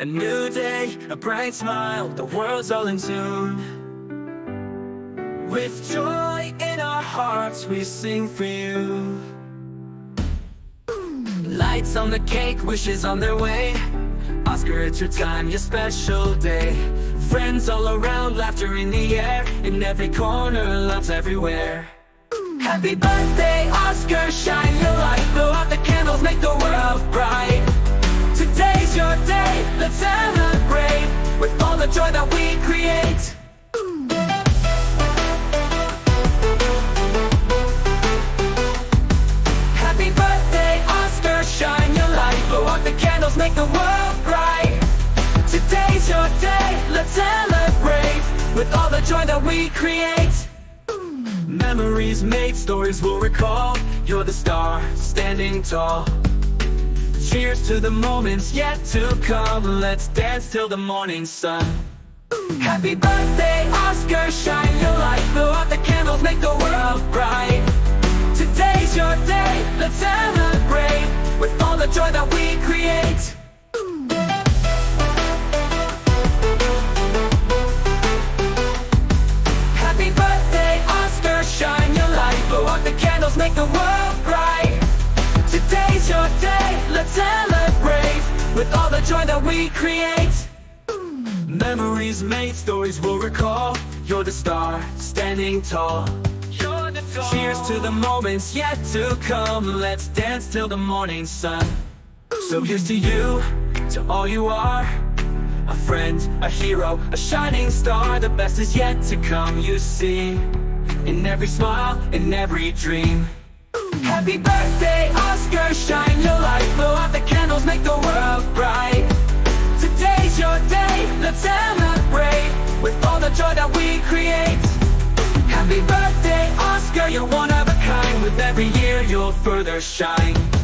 A new day, a bright smile, the world's all in tune. With joy in our hearts, we sing for you. Lights on the cake, wishes on their way. Oscar, it's your time, your special day. Friends all around, laughter in the air. In every corner, love's everywhere. Happy birthday, Oscar, shine your light. Blow out the candles, make the that we create. Happy birthday, Oscar, shine your light. Blow out the candles, make the world bright. Today's your day, let's celebrate with all the joy that we create. Memories made, stories we'll recall. You're the star, standing tall. Cheers to the moments yet to come. Let's dance till the morning sun. Happy birthday, Oscar, shine your light. Blow out the candles, make the world bright. Today's your day, let's celebrate with all the joy that we create. Happy birthday, Oscar, shine your light. Blow out the candles, make the world bright. Today's your day, let's celebrate with all the joy that we create. Memories made, stories we'll recall. You're the star, standing tall. Cheers to the moments yet to come. Let's dance till the morning sun. So here's to you, to all you are. A friend, a hero, a shining star. The best is yet to come, you see. In every smile, in every dream. Happy birthday, Oscar, shine your light. You're one of a kind. With every year, you'll further shine.